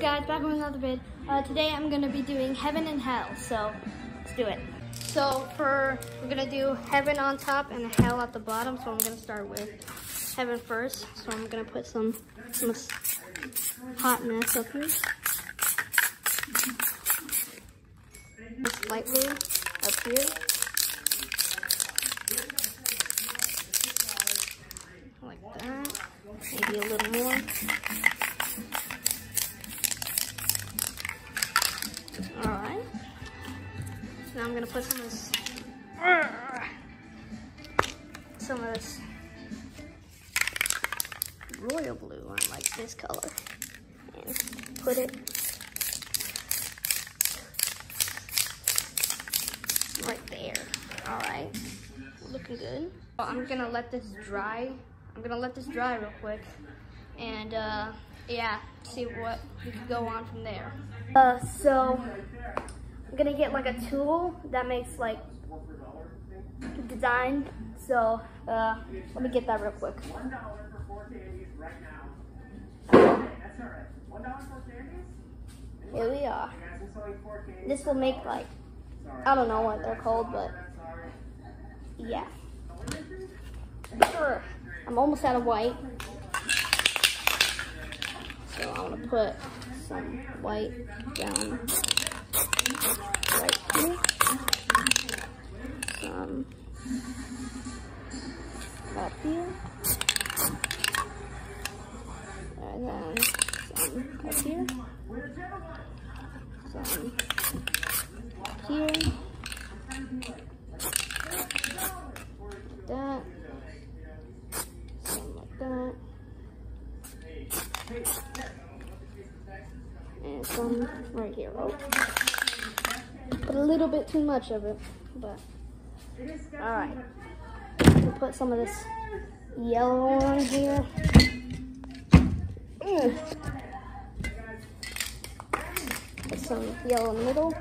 Guys, back with another vid. Uh, today I'm gonna be doing heaven and hell, so let's do it. So for, we're gonna do heaven on top and hell at the bottom, so I'm gonna start with heaven first. So I'm gonna put some, some hot mess up here. Just lightly up here. Like that. Maybe a little Now I'm gonna put some of this some of this royal blue on like this color. And put it right there. Alright. Looking good. I'm gonna let this dry. I'm gonna let this dry real quick. And uh, yeah, see what we can go on from there. Uh, so I'm gonna get like a tool that makes like design. So uh, let me get that real quick. Here we are. This will make like, I don't know what they're called, but yeah. Sure. I'm almost out of white. So I'm gonna put some white down right here. Some up here. And then some up here. Some here. That. Some like that. And some right here. Oh. Put a little bit too much of it, but alright. Put some of this yellow on here. Mm. Put some yellow in the middle.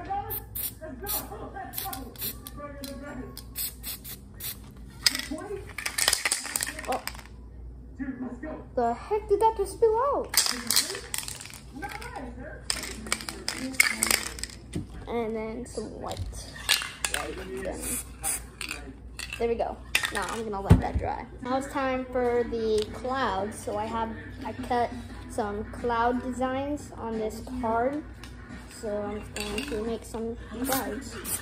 Oh. The heck did that just spill out? And then some white. then. There we go. Now I'm gonna let that dry. Now it's time for the clouds. So I have, I cut some cloud designs on this card. So I'm going to make some clouds.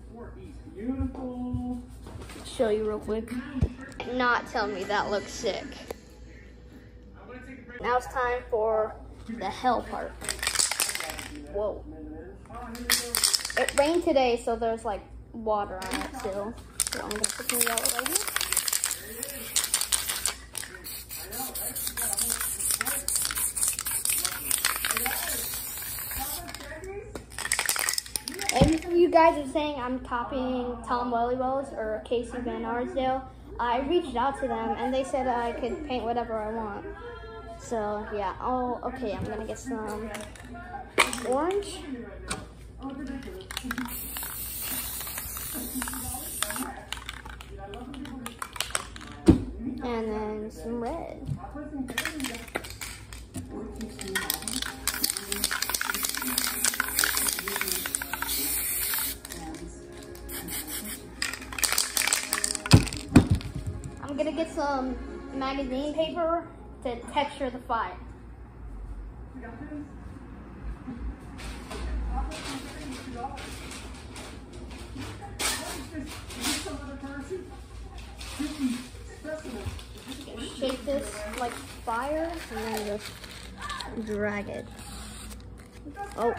Beautiful. Show you real quick. Not tell me that looks sick. Now it's time for the hell part. Whoa. It rained today, so there's like water on it still. So I'm gonna put some yellow right here. You guys are saying I'm copying Tom Welliwells or Casey Van Arsdale. I reached out to them and they said I could paint whatever I want. So yeah, oh, okay, I'm gonna get some orange. And then some red. I'm gonna get some magazine paper to texture the fire. Shake this like fire and then just drag it. Oh,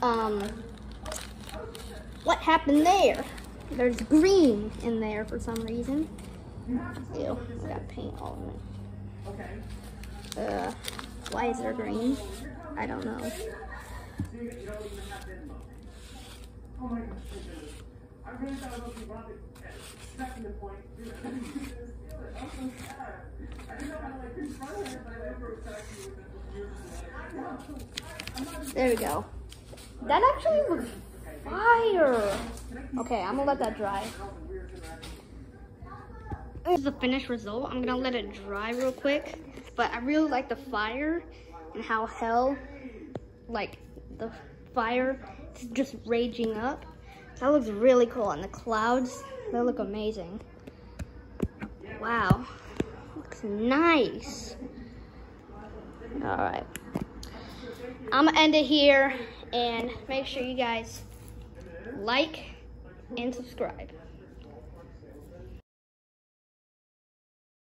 um, what happened there? There's green in there for some reason. Ew, I got paint all in it. Okay. Uh, why is there green? I don't know. Oh my gosh, I really thought I was going to rob it at second the point. Dude, I didn't steal it. I'm so sad. I didn't know how to like confront her, but I never attacked you with the There we go. That actually looks fire. Okay, I'm gonna let that dry. This is the finished result. I'm gonna let it dry real quick. But I really like the fire and how hell, like the fire is just raging up. That looks really cool. And the clouds, they look amazing. Wow, looks nice. All right. I'm gonna end it here and make sure you guys like and subscribe.